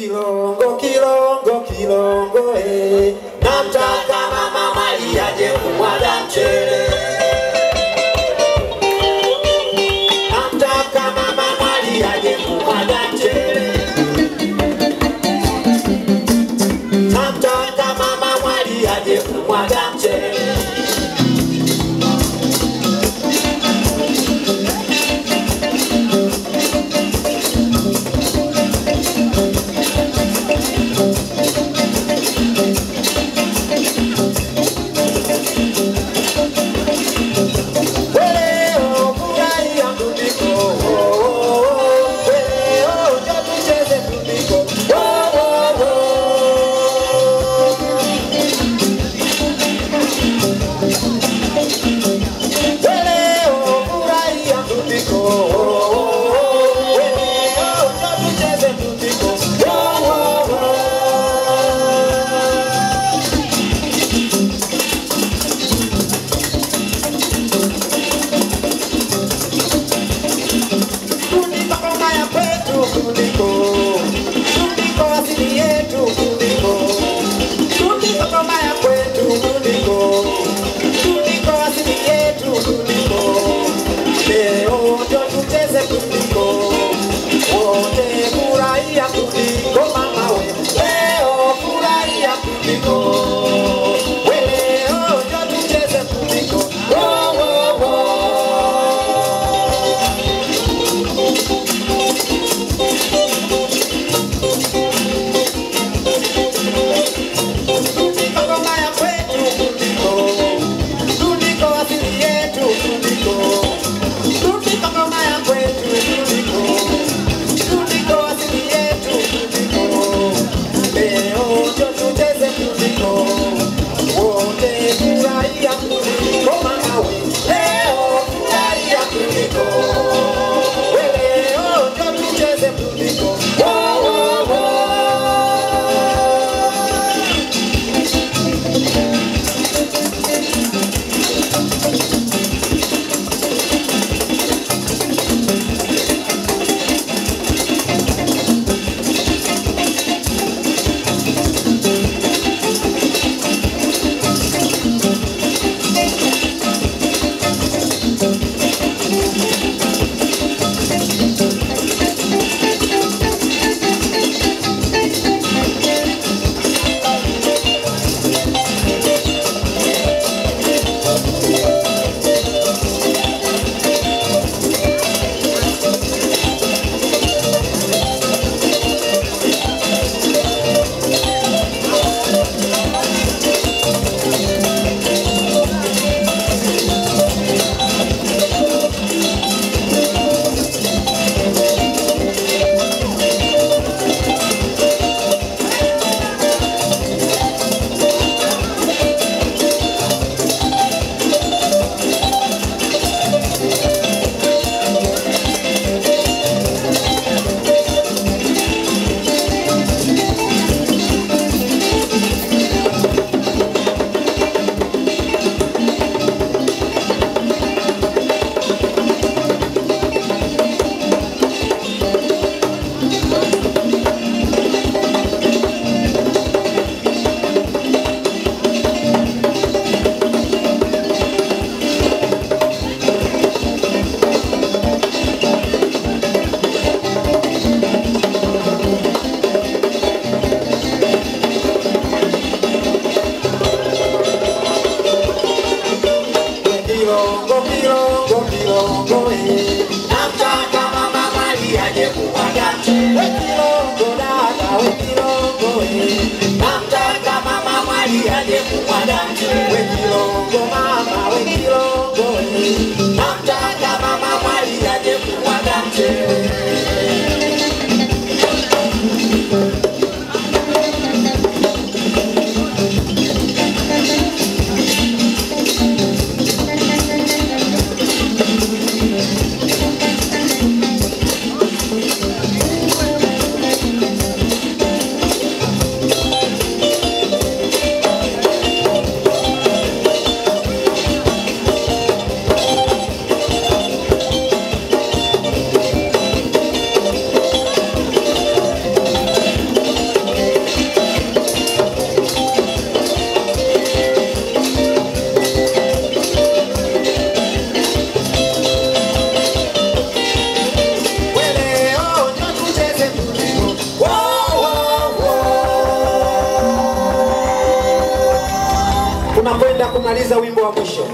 kilongo kilongo kilongo e namtaka mama maia jekumwada mchele Yeah. Gracias. Mama, Maria, de Guadalajara. unakwenda kumaliza wimbo wa mwisho.